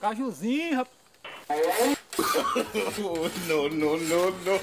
Cajuzinho, rapaz. não, não, não, não.